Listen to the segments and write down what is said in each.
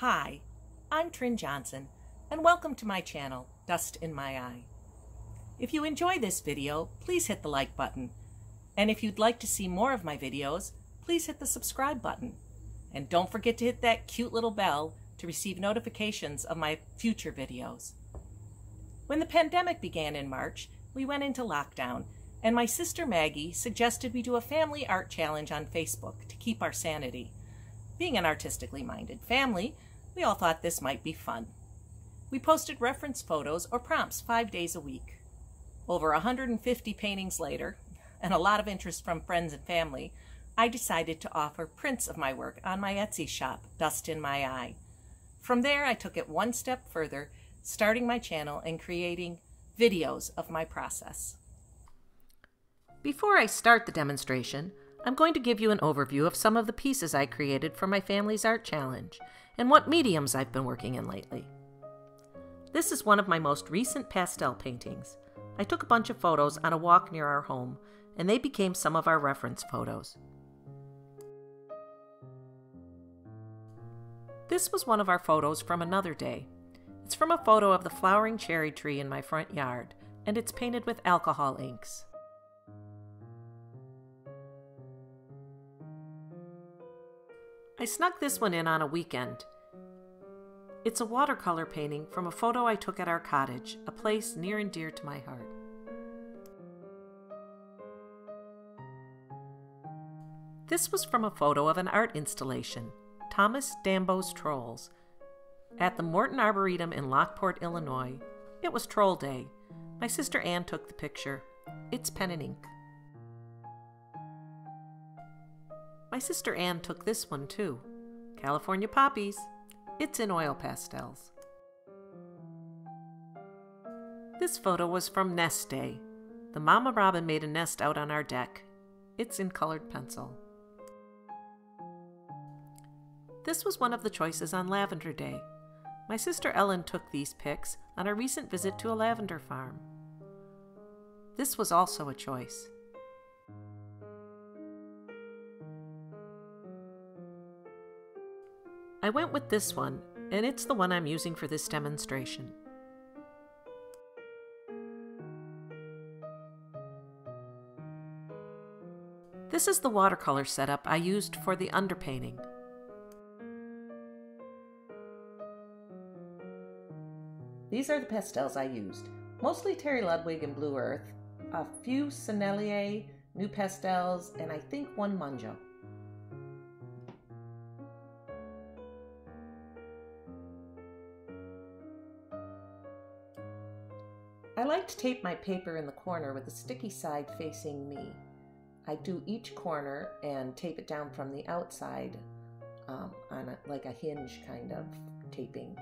Hi, I'm Trin Johnson, and welcome to my channel, Dust in My Eye. If you enjoy this video, please hit the like button. And if you'd like to see more of my videos, please hit the subscribe button. And don't forget to hit that cute little bell to receive notifications of my future videos. When the pandemic began in March, we went into lockdown, and my sister Maggie suggested we do a family art challenge on Facebook to keep our sanity. Being an artistically minded family, we all thought this might be fun. We posted reference photos or prompts five days a week. Over 150 paintings later, and a lot of interest from friends and family, I decided to offer prints of my work on my Etsy shop, Dust in My Eye. From there, I took it one step further, starting my channel and creating videos of my process. Before I start the demonstration, I'm going to give you an overview of some of the pieces I created for my family's art challenge and what mediums I've been working in lately. This is one of my most recent pastel paintings. I took a bunch of photos on a walk near our home, and they became some of our reference photos. This was one of our photos from another day. It's from a photo of the flowering cherry tree in my front yard, and it's painted with alcohol inks. I snuck this one in on a weekend. It's a watercolor painting from a photo I took at our cottage, a place near and dear to my heart. This was from a photo of an art installation, Thomas Dambo's Trolls, at the Morton Arboretum in Lockport, Illinois. It was Troll Day. My sister Anne took the picture. It's pen and ink. My sister Anne took this one too. California Poppies. It's in oil pastels. This photo was from Nest Day. The mama robin made a nest out on our deck. It's in colored pencil. This was one of the choices on Lavender Day. My sister Ellen took these pics on a recent visit to a lavender farm. This was also a choice. I went with this one, and it's the one I'm using for this demonstration. This is the watercolor setup I used for the underpainting. These are the pastels I used. Mostly Terry Ludwig and Blue Earth, a few Sennelier, Nupastels, and I think one Mungyo. I like to tape my paper in the corner with the sticky side facing me. I do each corner and tape it down from the outside um, on a, like a hinge kind of taping.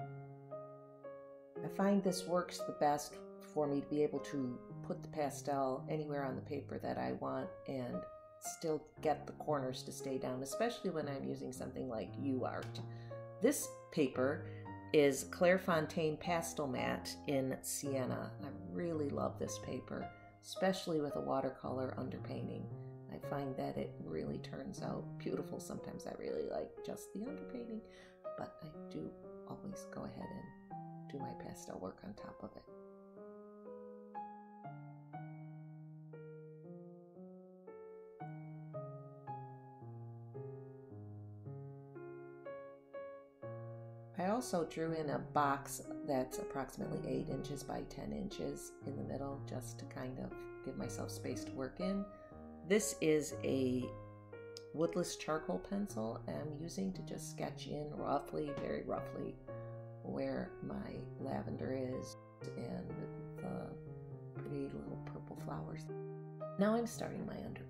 I find this works the best for me to be able to put the pastel anywhere on the paper that I want and still get the corners to stay down, especially when I'm using something like UArt. This paper is Clairefontaine Pastelmat in Sienna. I really love this paper, especially with a watercolor underpainting. I find that it really turns out beautiful. Sometimes I really like just the underpainting, but I do always go ahead and do my pastel work on top of it. Also drew in a box that's approximately 8 inches by 10 inches in the middle just to kind of give myself space to work in. This is a woodless charcoal pencil I'm using to just sketch in roughly, very roughly, where my lavender is and the pretty little purple flowers. Now I'm starting my underpainting.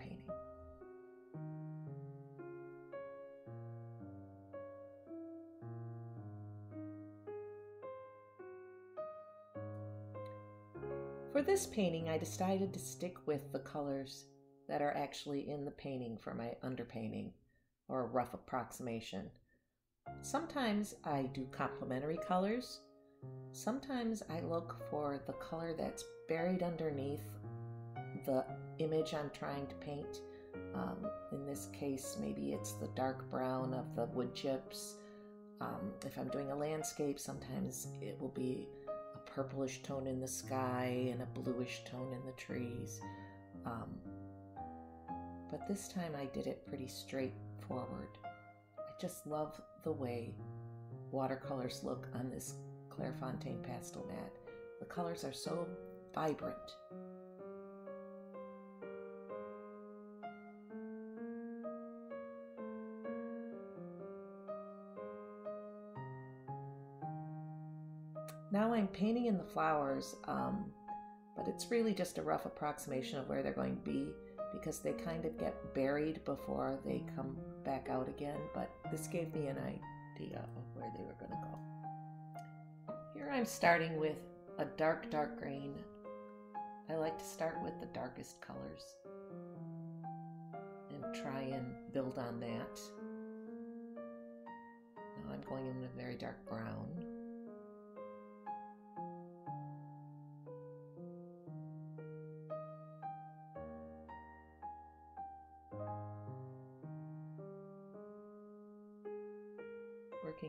For this painting, I decided to stick with the colors that are actually in the painting for my underpainting, or a rough approximation. Sometimes I do complementary colors. Sometimes I look for the color that's buried underneath the image I'm trying to paint. Um, in this case, maybe it's the dark brown of the wood chips. Um, if I'm doing a landscape, sometimes it will be purplish tone in the sky and a bluish tone in the trees. Um, but this time I did it pretty straightforward. I just love the way watercolors look on this Clairefontaine pastel mat. The colors are so vibrant. Now I'm painting in the flowers, um, but it's really just a rough approximation of where they're going to be because they kind of get buried before they come back out again. But this gave me an idea of where they were going to go. Here I'm starting with a dark, dark green. I like to start with the darkest colors and try and build on that. Now I'm going in a very dark brown.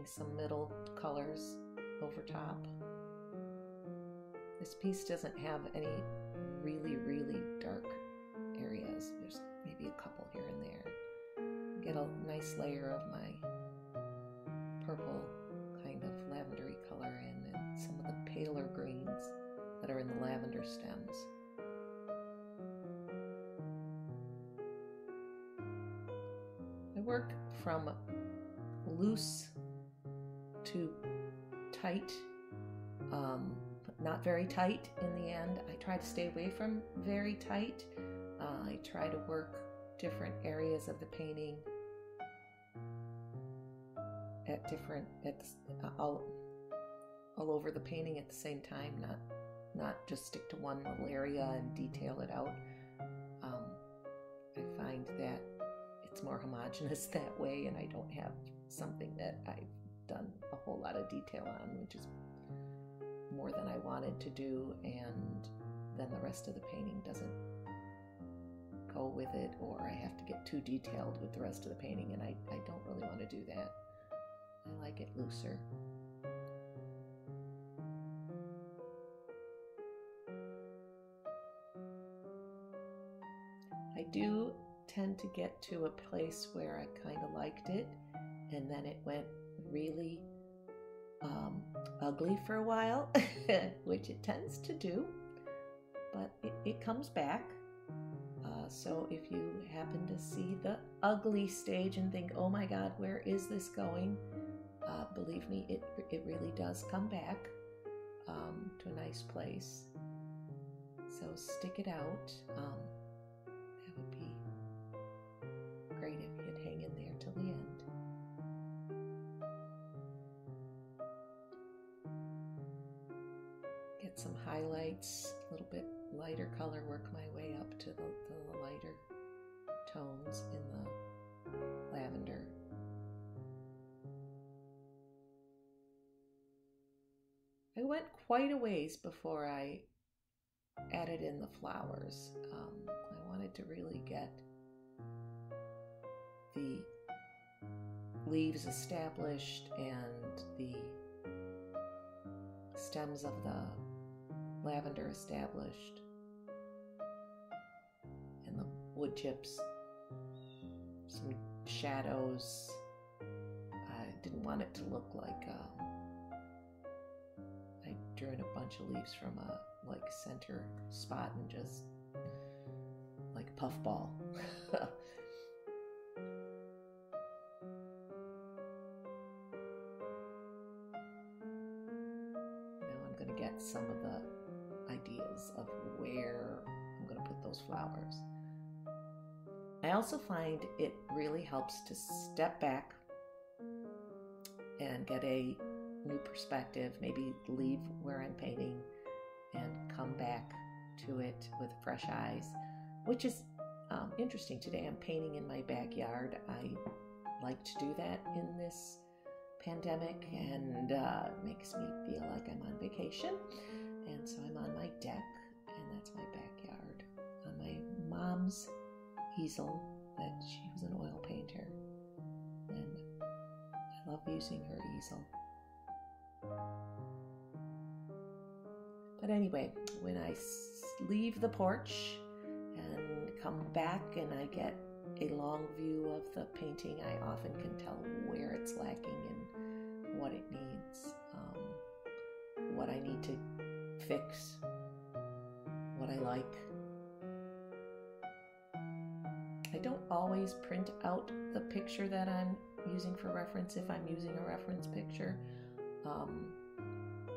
Some middle colors over top. This piece doesn't have any really, really dark areas. There's maybe a couple here and there. Get a nice layer of my purple kind of lavendery color in and some of the paler greens that are in the lavender stems. I work from loose to tight, um, not very tight in the end. I try to stay away from very tight. Uh, I try to work different areas of the painting at different at all all over the painting at the same time not not just stick to one little area and detail it out um, i find that it's more homogenous that way and i don't have something that i've done a whole lot of detail on, which is more than I wanted to do, and then the rest of the painting doesn't go with it, or I have to get too detailed with the rest of the painting, and I, I don't really want to do that. I like it looser. I do tend to get to a place where I kind of liked it, and then it went really um, ugly for a while, which it tends to do, but it, it comes back. Uh, so if you happen to see the ugly stage and think, oh my God, where is this going? Uh, believe me, it, it really does come back um, to a nice place. So stick it out. Um, some highlights, a little bit lighter color, work my way up to the, the lighter tones in the lavender. I went quite a ways before I added in the flowers. Um, I wanted to really get the leaves established and the stems of the lavender established, and the wood chips, some shadows. I didn't want it to look like um, I drew in a bunch of leaves from a like center spot and just like puffball. of where I'm going to put those flowers. I also find it really helps to step back and get a new perspective, maybe leave where I'm painting and come back to it with fresh eyes, which is um, interesting. Today I'm painting in my backyard. I like to do that in this pandemic and uh, makes me feel like I'm on vacation. And so I'm on my deck, that's my backyard. On my mom's easel, that she was an oil painter. And I I love using her easel. But anyway, when I leave the porch and come back and I get a long view of the painting, I often can tell where it's lacking and what it needs, um, what I need to fix, what I like. I don't always print out the picture that I'm using for reference if I'm using a reference picture. Um,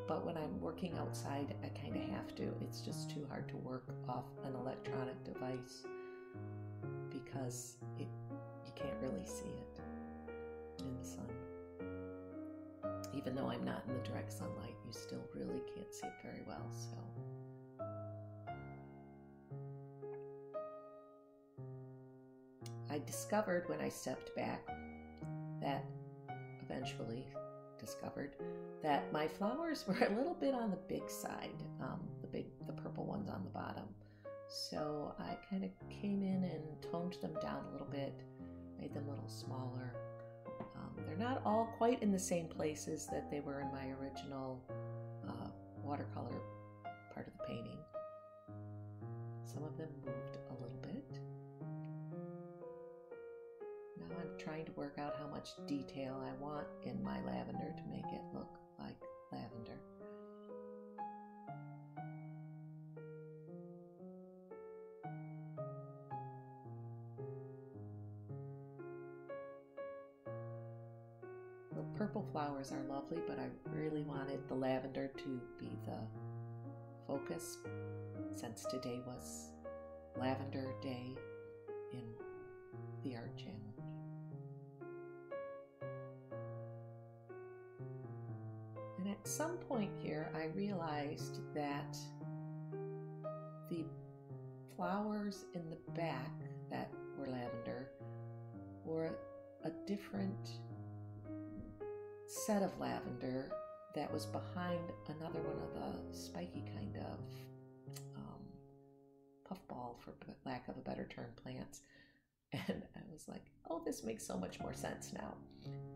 but when I'm working outside, I kind of have to. It's just too hard to work off an electronic device because it you can't really see it in the sun. Even though I'm not in the direct sunlight, you still really can't see it very well. So. I discovered when I stepped back that eventually discovered that my flowers were a little bit on the big side, um, the big, the purple ones on the bottom. So I kind of came in and toned them down a little bit, made them a little smaller. Um, they're not all quite in the same places that they were in my original uh, watercolor part of the painting. Some of them moved I'm trying to work out how much detail I want in my lavender to make it look like lavender. The purple flowers are lovely, but I really wanted the lavender to be the focus since today was Lavender Day in the Art Challenge. At some point here, I realized that the flowers in the back that were lavender were a different set of lavender that was behind another one of the spiky kind of um, puffball, for lack of a better term, plants. And I was like, oh, this makes so much more sense now.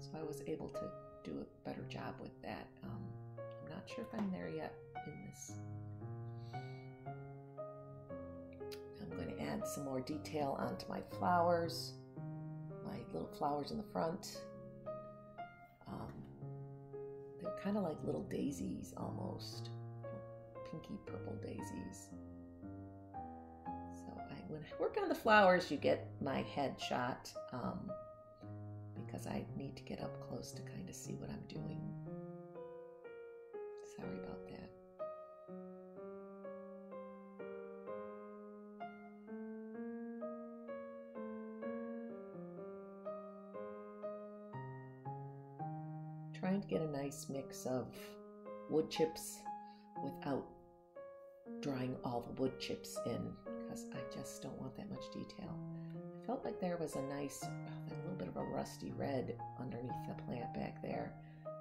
So I was able to do a better job with that. Um, I'm not sure if I'm there yet in this. I'm going to add some more detail onto my flowers, my little flowers in the front. Um, they're kind of like little daisies almost, pinky purple daisies. So I, when I work on the flowers, you get my head shot um, because I need to get up close to kind of see what I'm doing. Sorry about that. Trying to get a nice mix of wood chips without drawing all the wood chips in because I just don't want that much detail. I felt like there was a nice, rusty red underneath the plant back there.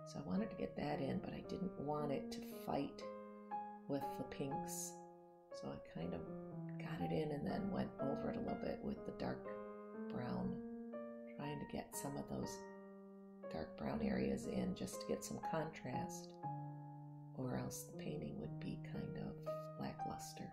So I wanted to get that in, but I didn't want it to fight with the pinks. So I kind of got it in and then went over it a little bit with the dark brown, trying to get some of those dark brown areas in just to get some contrast, or else the painting would be kind of lackluster.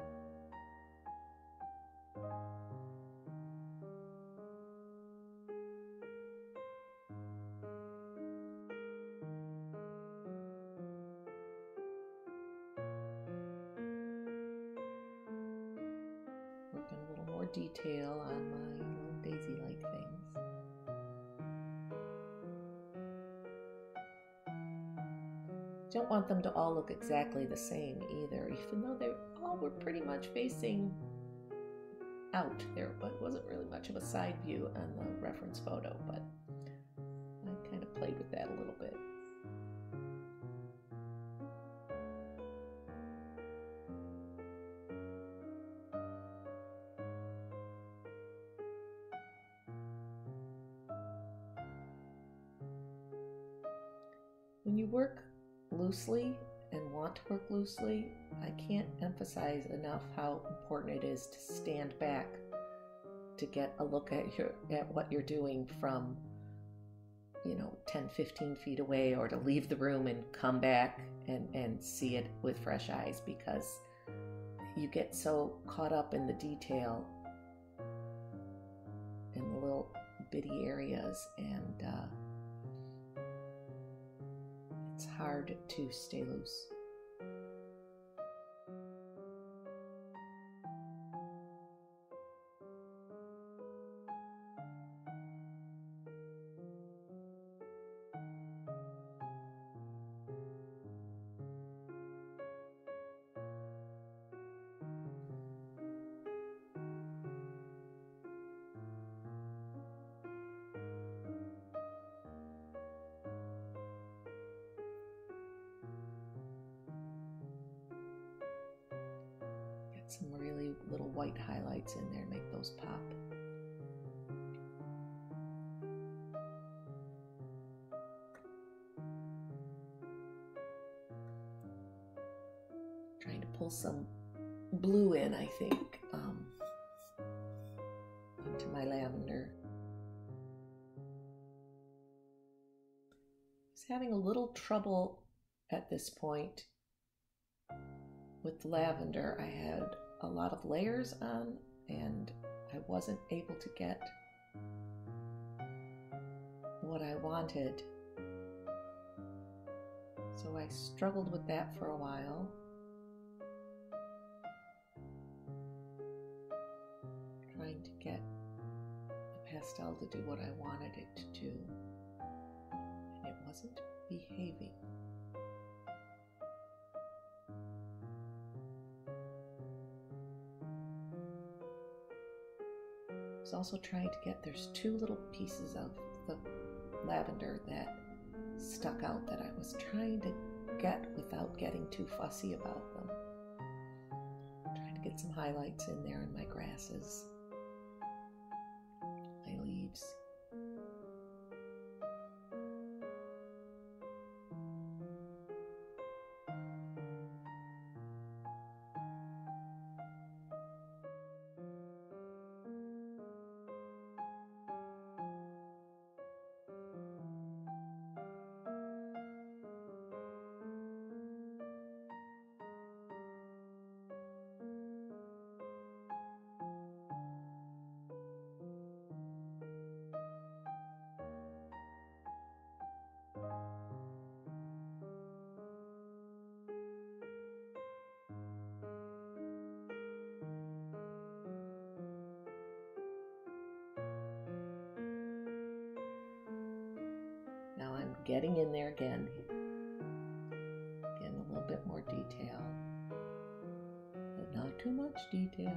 Detail on my little daisy-like things. Don't want them to all look exactly the same either, even though they all were pretty much facing out. There but wasn't really much of a side view on the reference photo, but I kind of played with that a little bit. Loosely and want to work loosely, I can't emphasize enough how important it is to stand back to get a look at your at what you're doing from you know 10 15 feet away or to leave the room and come back and and see it with fresh eyes because you get so caught up in the detail in the little bitty areas and uh, hard to stay loose little white highlights in there, make those pop. Trying to pull some blue in, I think, um, into my lavender. Was having a little trouble at this point with lavender, I had a lot of layers on and I wasn't able to get what I wanted. So I struggled with that for a while. Trying to get the pastel to do what I wanted it to do. And it wasn't behaving. Also trying to get, there's two little pieces of the lavender that stuck out that I was trying to get without getting too fussy about them. I'm trying to get some highlights in there in my grasses, getting in there again. Getting a little bit more detail, but not too much detail.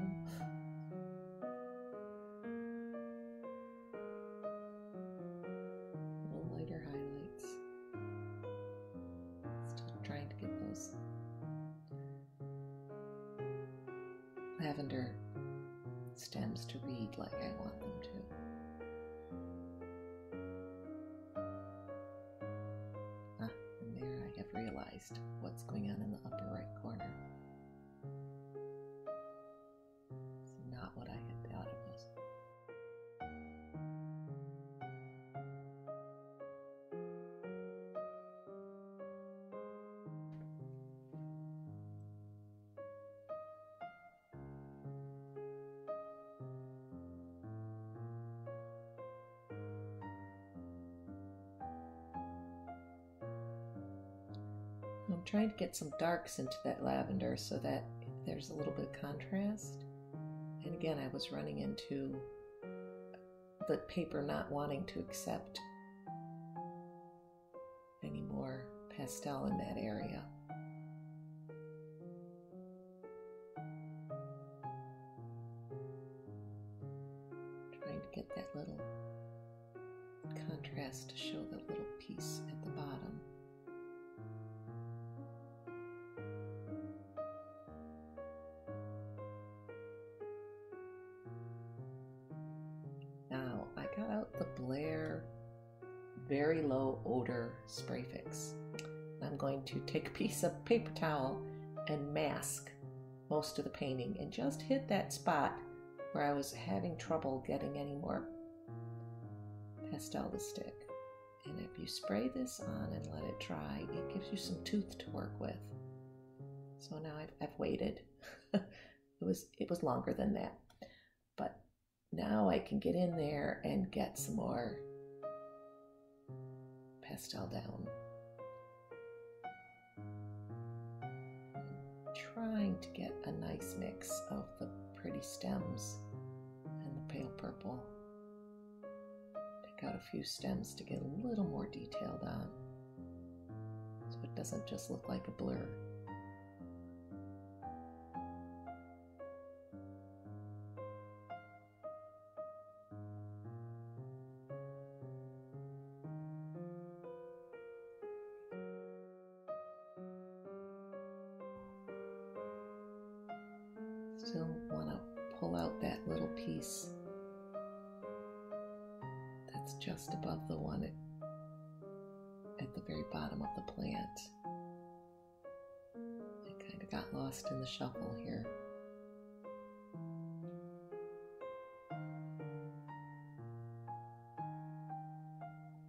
I'm trying to get some darks into that lavender so that there's a little bit of contrast. And again, I was running into the paper not wanting to accept any more pastel in that area. Very low odor spray fix. I'm going to take a piece of paper towel and mask most of the painting and just hit that spot where I was having trouble getting any more pastel to stick. And if you spray this on and let it dry, it gives you some tooth to work with. So now I've, I've waited. it was it was longer than that, but now I can get in there and get some more down. Trying to get a nice mix of the pretty stems and the pale purple Pick out a few stems to get a little more detailed on so it doesn't just look like a blur. Got lost in the shuffle here.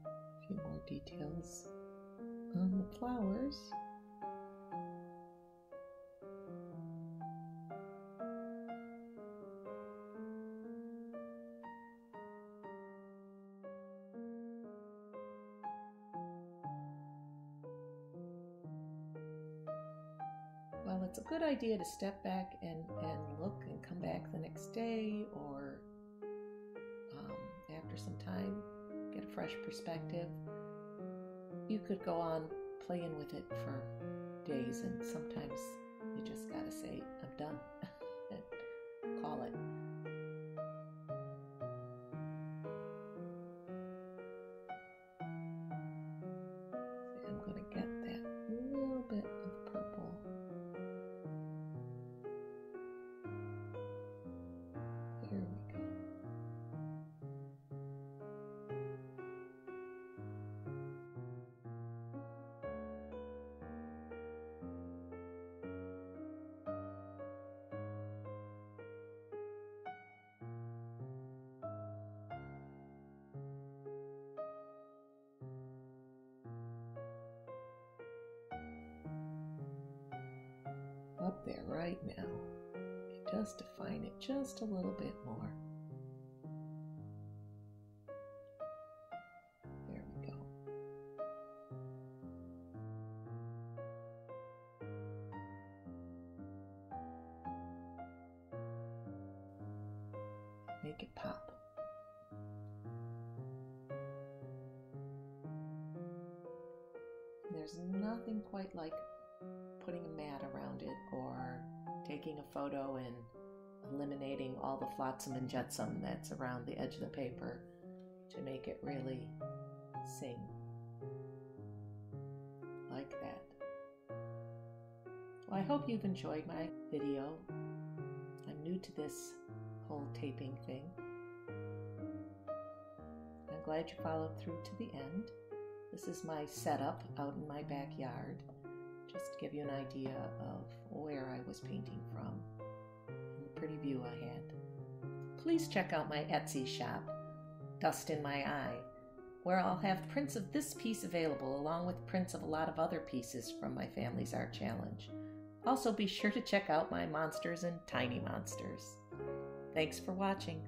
A few more details on the flowers. Good idea to step back and, and look and come back the next day or um, after some time, get a fresh perspective. You could go on playing with it for days, and sometimes you just gotta say, I'm done, and call it. There right now. Just define it just a little bit more. And eliminating all the flotsam and jetsam that's around the edge of the paper to make it really sing like that. Well, I hope you've enjoyed my video. I'm new to this whole taping thing. I'm glad you followed through to the end. This is my setup out in my backyard just to give you an idea of where I was painting from pretty view I had. Please check out my Etsy shop, Dust in My Eye, where I'll have prints of this piece available along with prints of a lot of other pieces from my family's art challenge. Also be sure to check out my monsters and tiny monsters. Thanks for watching.